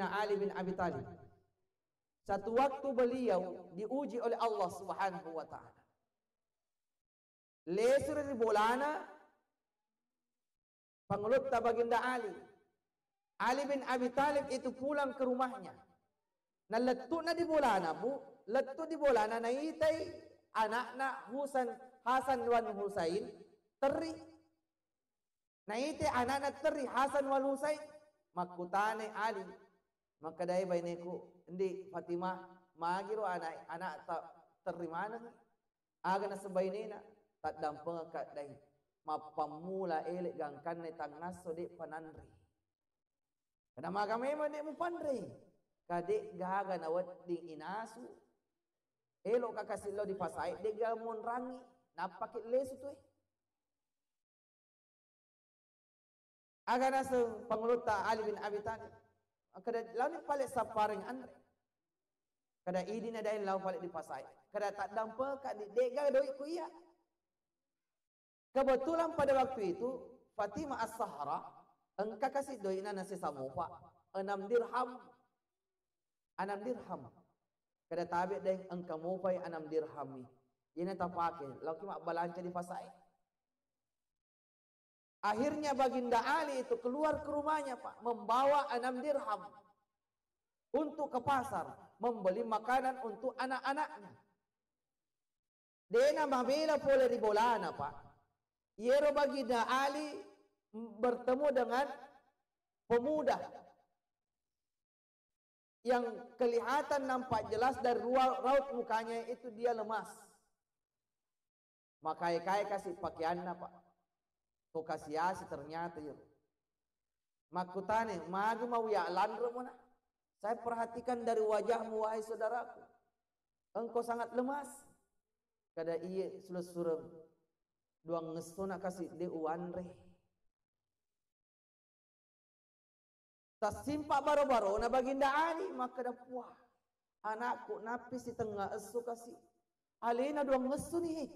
Sayyidina Ali bin Abi Talib. Satu waktu beliau diuji oleh Allah Subhanahu wa taala. Lesur di bolana pengelut baginda Ali. Ali bin Abi Talib itu pulang ke rumahnya. Na letu na di bolana bu, letu di bolana na itai anak na Husan Hasan wan Husain teri. Na itai anak na teri Hasan wan Husain makutane Ali. Maka dai baineku hindi Fatimah magiro anak anak ta terima na aga na sabay nina tak dampang ka dai mapamula elek gangkan ne tangnas so de pananri kada maga memo de mo panri kade gaga na ding inasu. Elo ka kasilo di pasai de gamon rangi. Napakit lesu tu aga na sa panguluta Ali bin Abi Talib kada lawan pale sa paring andre Kada idi na dahil lau balik di pasai. Kada tak dampa kat di dega doi ku iya. Kebetulan pada waktu itu Fatimah As-Sahara engka kasih doi na nasi samufa enam dirham enam dirham. Kada tabi deh engka mupai enam dirham ni. Ini tak pakai. Lau kima balanca di pasai. Akhirnya baginda Ali itu keluar ke rumahnya pak membawa enam dirham untuk ke pasar membeli makanan untuk anak-anaknya. Dena mabila pole ribolana pak. Yero bagi da Ali bertemu dengan pemuda yang kelihatan nampak jelas dari raut mukanya itu dia lemas. Maka kaya kasih pakaian apa? Kasih asi ternyata yo. Makutane, magi mau ya landro mana? Saya perhatikan dari wajahmu wahai saudaraku. Engkau sangat lemas. Kada iya sudah suruh dua ngesona kasih de uanre. Tasimpa baro-baro na baginda Ali maka dah puah. Anakku napis di tengah esu kasih. Alina dua ngesu ni.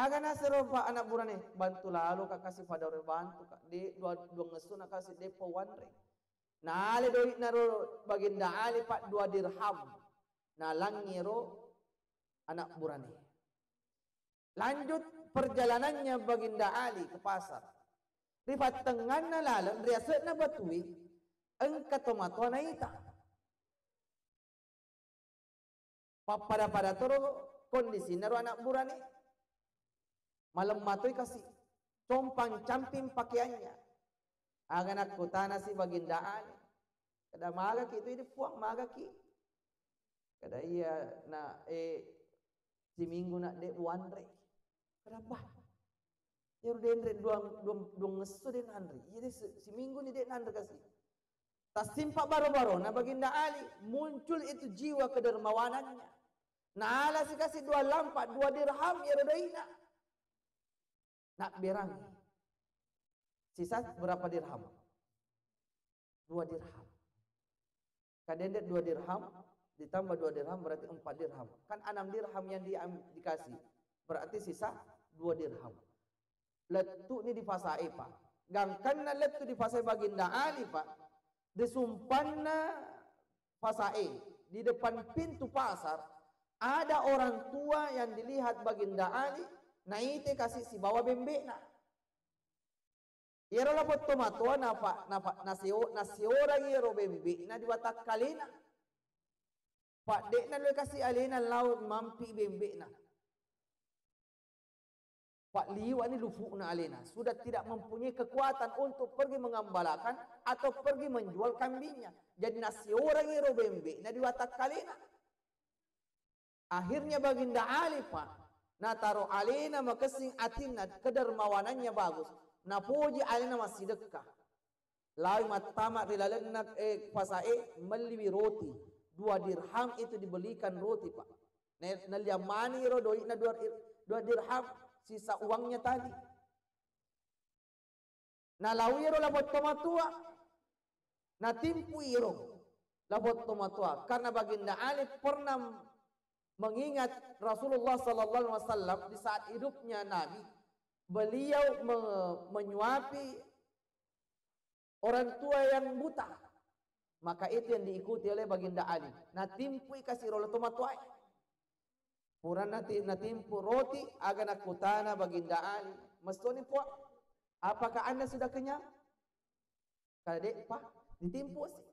Aga na serupa anak burane bantu lalu kak kasih pada orang bantu kak di dua dua ngesu nak kasih depo wanre. Na ali doit na ro baginda ali pak dua dirham. Na langiro anak burani. Lanjut perjalanannya baginda ali ke pasar. Rifat tengah na lalang riaset na batui engka tomato na ita. Pada pada toro kondisi naro anak burani. Malam matui kasih compang camping pakaiannya. Aga nak kutana si bagindaan. Kada maga ki itu ini puak maga ki. Kada iya na eh si minggu nak de wanre. Bah. Ya denre dua dua dua ngesu den andre. Jadi si minggu ni de andre kasi. Tas simpak baru-baru na baginda Ali muncul itu jiwa kedermawanannya. Nah, ala si kasih dua lampak, dua dirham ya rodaina. Nak berangi. Sisa berapa dirham? Dua dirham. Kadendet dua dirham, ditambah dua dirham berarti empat dirham. Kan enam dirham yang di, dikasih. Berarti sisa dua dirham. Letu ni di fasai pak. Gangkan na letu di fasai baginda Ali pak. Disumpanna fasai. Di depan pintu pasar. Ada orang tua yang dilihat baginda Ali. Naite kasih si bawa bembek nak. Yero la potto matua na fa na fa na si na si ora yero bembi na di kalina. Pa na kasi alina laut mampi bembi na. Pak liwa ni lufu na alina sudah tidak mempunyai kekuatan untuk pergi mengambalakan atau pergi menjual kambingnya. Jadi nasi orang yero bembi na di watak kalina. Akhirnya baginda Ali pak, na taro alina makasing atina kedermawanannya bagus. Napuji alina masih dekat. Lalu matama rilalan nak eh pasae meliwi roti. Dua dirham itu dibelikan roti pak. Naliamani ro doi na dua, dua dirham sisa uangnya tadi. Na lawiro labot tomatua. Na timpu iro labot tomatua. Karena baginda Ali pernah mengingat Rasulullah sallallahu alaihi wasallam di saat hidupnya Nabi beliau me menyuapi orang tua yang buta. Maka itu yang diikuti oleh baginda Ali. Natimpui kasih rolo tomatuai. Puran nati natimpu roti agar nakutana baginda Ali. Mestoni puak. Apakah anda sudah kenyang? Kalau dek, pak, ditimpu sih.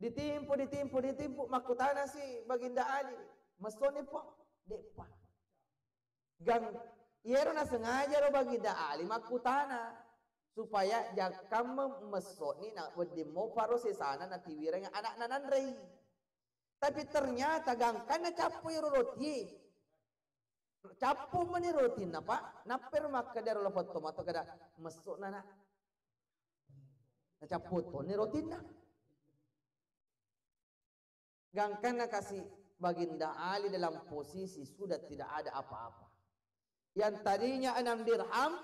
Ditimpu, ditimpu, ditimpu. Makutana si baginda Ali. Mestoni puak. Dek, pak. Gang, Yero na sengaja ro baginda Ali makutana supaya jakam mesok ni nak berdemo paro sana na tiwirang anak nanan rei. Tapi ternyata gangkan na capo yero roti. Capo mani roti na pa, na permak kada ro foto mato kada mesok na na. Na capo to ni roti na. Gangkan na kasih baginda Ali dalam posisi sudah tidak ada apa-apa. Yang tadinya enam dirham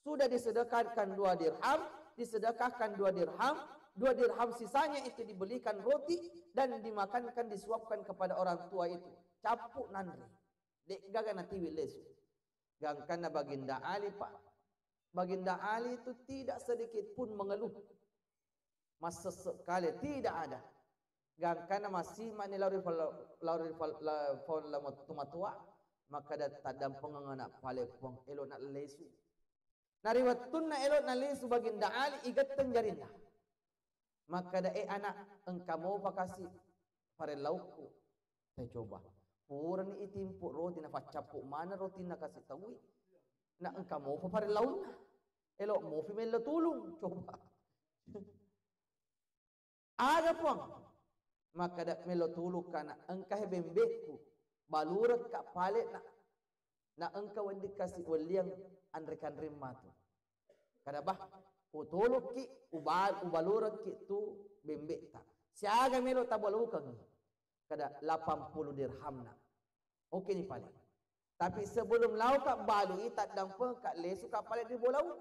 sudah disedekahkan dua dirham, disedekahkan dua dirham, dua dirham sisanya itu dibelikan roti dan dimakankan disuapkan kepada orang tua itu. Capuk nandri. Dek gaga nanti wilesu. Gangkana baginda Ali pak. Baginda Ali itu tidak sedikit pun mengeluh. Masa sekali tidak ada. Gangkana masih mani lauri lauri fal fal tua maka dah tadam pengangana pale puang elok nak lesu. Nariwatun na elok na lesu baginda Ali igat tenjarinda. Maka dah eh anak engkau mau pakasi pare lauku. Saya coba. Puran ni itimpu roti na facapu mana roti na kasih tahu. Na engkau mau pa pare launa. Elok mau fi tulung coba. Ada puang. Maka dah melo tulung kana engkau hebembeku balurat ka palit na na engkau yang dikasih waliang andrekan rimma tu. Kada bah utuluk ki ubal ubalurat ki tu bembe ta. Siaga melo tabalukang kada 80 dirham na. Okey ni paling. Tapi sebelum lau kak balu itat dan pe kak lesu kak palit di bolau.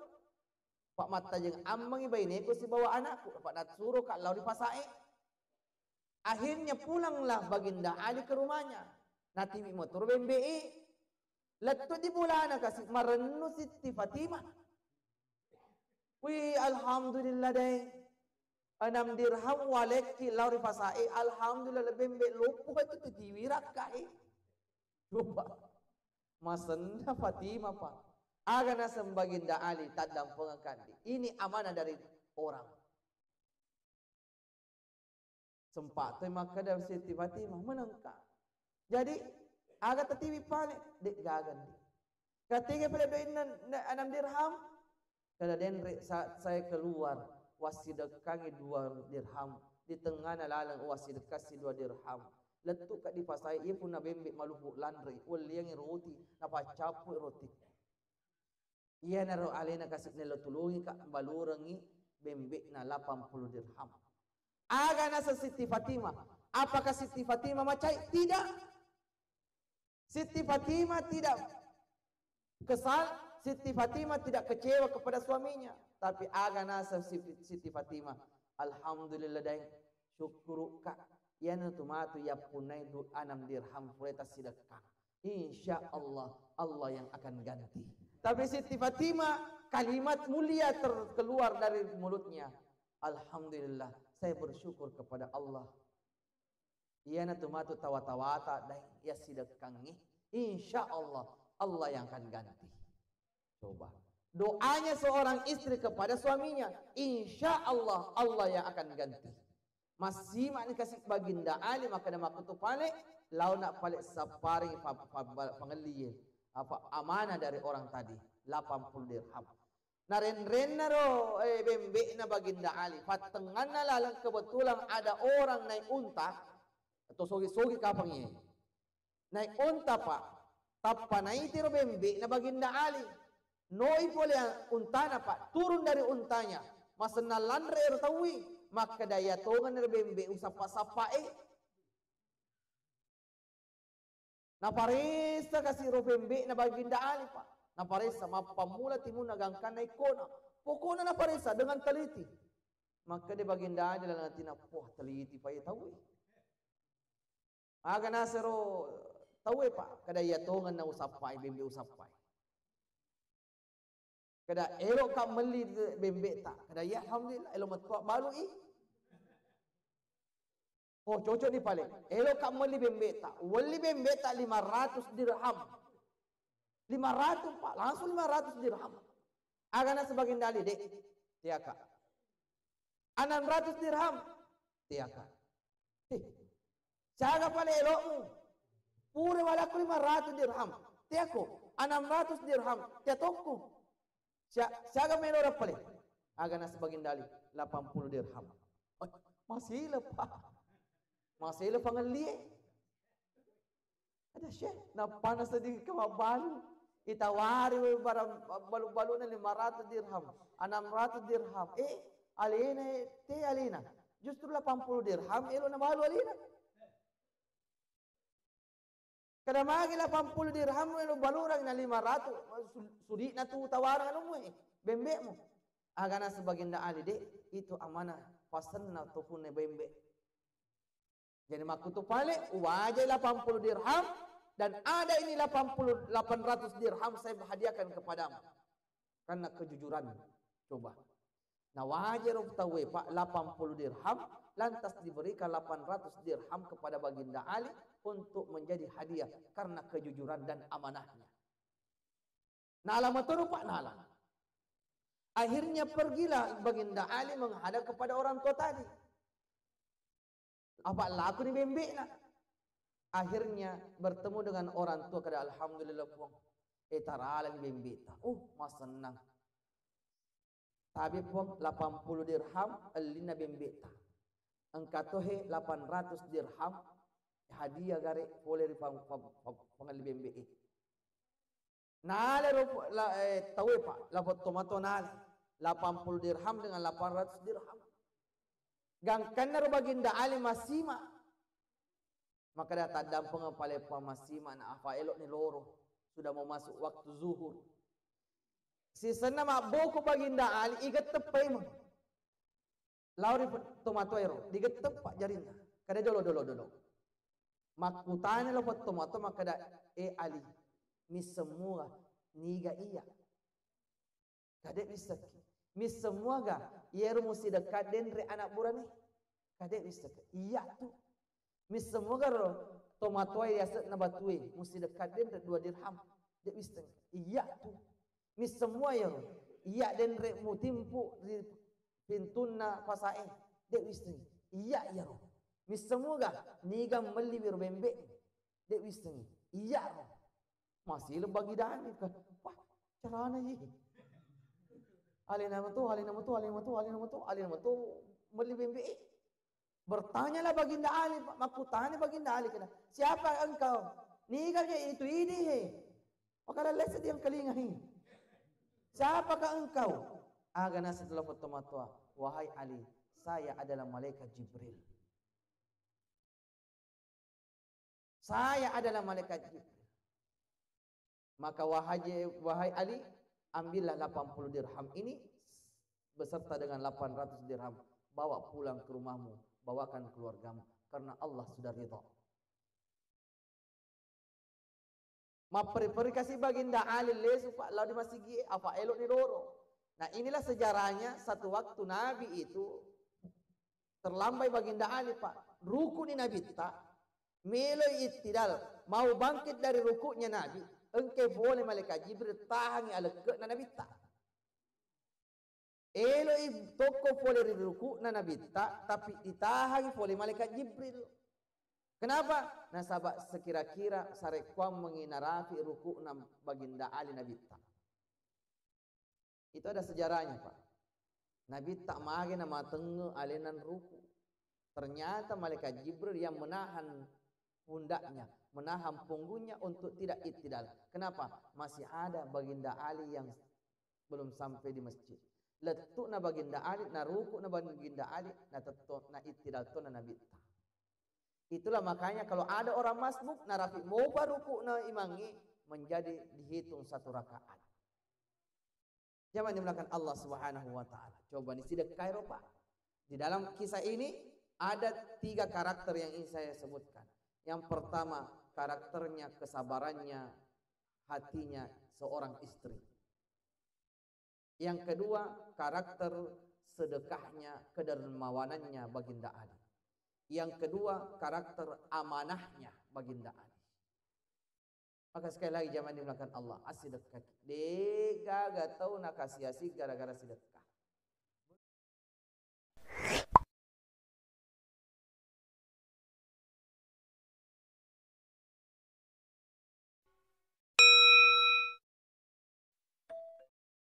Pak mata jeng amang ibai ni ko si bawa anakku. Pak nak suruh kak lau di pasai. Akhirnya pulanglah baginda Ali ke rumahnya. Nanti motor BMBI. Letu di bulan kasih marenu Siti Fatimah. Wi alhamdulillah deh. Enam dirham waleki lauri fasai alhamdulillah lebih mbek lupu itu tu diwirak kai. Coba. Masenda Fatimah pak. Agana sembaginda Ali tadam pengakandi. Ini amanah dari orang. Sempat tu maka dari Siti Fatimah menengkak. Jadi agak tertiwi panik dek gagan di. Ketika pada doin enam dirham, kada saat saya keluar wasidekangi dua dirham di tengah nalalang wasidekasi dua dirham. Letuk kat di pasai ia pun nabi bembek maluku landri yang roti napa capu roti. Ia naro alena kasih nelo tulungi kak balurangi bembek na 80 dirham. Aga nasa Siti Fatimah. Apakah Siti Fatimah macai? Tidak. Siti Fatimah tidak kesal, Siti Fatimah tidak kecewa kepada suaminya. Tapi aga nasa Siti Fatimah. Alhamdulillah dan syukur kak. Ya nutumatu ya punai du anam dirham fureta sedekah. Insya Allah Allah yang akan ganti. Tapi Siti Fatimah kalimat mulia terkeluar dari mulutnya. Alhamdulillah saya bersyukur kepada Allah ia na tumatu tawa-tawata dan ia sedekangnya. Insya Allah Allah yang akan ganti. Coba. Doanya seorang istri kepada suaminya. Insya Allah Allah yang akan ganti. Masih makni kasih baginda Ali maka nama kutu pale. Lau nak pale sapari pengeliye. Apa amanah dari orang tadi. 80 dirham. Naren-ren na ro eh, bembe na baginda Ali. Patengan na lalang kebetulan ada orang naik unta atau sogi-sogi kapang ini. Naik unta pa, tapa na itiro bembe na baginda Ali. Noi pole unta na pa, turun dari untanya. Masenalan re ertawi, maka daya tongan na bembe usapa-sapa eh. Na parisa kasi ro bembe na baginda Ali pa. Na parisa mapamula timu nagangkan na ikona. Pokona na parisa dengan teliti. Maka di baginda Ali lang natin na, wah teliti pa itawi. Aga na sero tawe pa kada yatongan na usapay bimbi usapay. Kada elok kak meli bembek tak. Kada ya alhamdulillah elok metua baru i. Oh cocok ni paling. Elok kak meli bembek tak. Wali bembek tak 500 dirham. 500 pak. Langsung 500 dirham. Agana sebagian dali dek. Tiaka. 600 dirham. Tiaka. Eh. Jaga paling elokmu. Pura walaku 500 dirham. Tiako. 600 dirham. Tiatokku. Siapa main orang paling? Agak nak sebagian dali 80 dirham. Oh, masih lepas. Masih lepas ngeli. Ada syekh nak panas tadi ke balu. Itawari barang balu-balu na 500 dirham, 600 dirham. Eh, alina te alina. Justru 80 dirham elo na balu alina. Kada magi 80 dirham lo balurang na 500 sudi na tu tawaran ano mo eh bembe mo aga na sebagian da ali de itu amanah pasan na tu pun bembe jadi makutu pale wajah 80 dirham dan ada ini 80 800 dirham saya hadiahkan kepadamu karena kejujuran coba Nah wajar tahu pak 80 dirham lantas diberikan 800 dirham kepada baginda Ali untuk menjadi hadiah karena kejujuran dan amanahnya. Nala maturu Pak Nala. Akhirnya pergilah baginda Ali menghadap kepada orang tua tadi. Apa laku ni bembek nak? Akhirnya bertemu dengan orang tua kata Alhamdulillah puang. Eh tarala ni bembek tak. Oh mas senang. Tapi puang 80 dirham alina bembek tak. Engkau he 800 dirham hadiah gare boleh di pang pangali bembe e. Nale ro la eh, tawe pa la tomato nale 80 dirham dengan 800 dirham. Gang kanar baginda ali masima. Maka dah tak dampung pale pa masima na apa elok ni loro sudah mau masuk waktu zuhur. Si sana mak boko baginda ali igat tepai mo. Lauri tomato ero digat tepak jarinda. Kada dolo dolo dolo makutane lo foto moto makada e ali mi semua niga iya. Kade bisaki mi semua ga? Yeru musi da kaden re anak burani kade bisaki iya tu mi semua ga ro tomato ya set na batui musi da kaden re dua dirham de bisaki iya tu mi semua ya iya den re mutimpu di pintuna pasae de bisaki iya ya ro Misemuga niga meli bir bembe de wiseng. Iya. Masih le bagi dan ni kan. Wah, carana ye. Ali nama tu, ali nama tu, ali nama tu, ali nama tu, nama tu bembe. Bertanyalah baginda Ali, maku tanya baginda Ali kena. Siapa engkau? Niga je itu ini he. Maka dah lesa dia kelinga he. Siapakah engkau? Agana setelah pertama tua, wahai Ali, saya adalah malaikat Jibril. Saya adalah malaikat Jibril. Maka wahai, wahai Ali, ambillah 80 dirham ini beserta dengan 800 dirham. Bawa pulang ke rumahmu, bawakan keluargamu. Karena Allah sudah ridha. Ma kasih baginda Ali lesu pak lau di masigi apa elok ni doro. Nah inilah sejarahnya satu waktu Nabi itu terlambai baginda Ali pak. Rukun ni Nabi tak Melo itidal mau bangkit dari rukuknya Nabi, engke boleh malaikat Jibril tahan ala ke Nabi tak. Elo i toko boleh di rukuk na Nabi tak, tapi ditahan boleh malaikat Jibril. Kenapa? Nah sahabat sekira-kira sarekwam menginarafi rukuk na baginda Ali Nabi tak. Itu ada sejarahnya Pak. Nabi tak magi nama tengah alinan ruku. Ternyata malaikat Jibril yang menahan pundaknya, menahan punggungnya untuk tidak itidal. Kenapa? Masih ada baginda Ali yang belum sampai di masjid. Letuk na baginda Ali, na ruku na baginda Ali, na tetuk na itidal tu na nabi Itulah makanya kalau ada orang masbuk, na rafi moba ruku na imangi, menjadi dihitung satu rakaat. Jangan dimulakan Allah Subhanahu wa taala. Coba ni sidak Kairo. Di dalam kisah ini ada tiga karakter yang ingin saya sebutkan. Yang pertama, karakternya, kesabarannya, hatinya seorang istri. Yang kedua, karakter sedekahnya, kedermawanannya baginda Ali. Yang kedua, karakter amanahnya baginda Ali. Maka sekali lagi zaman dimulakan Allah asidekah. Dega gak tahu nak kasih gara-gara sedekah.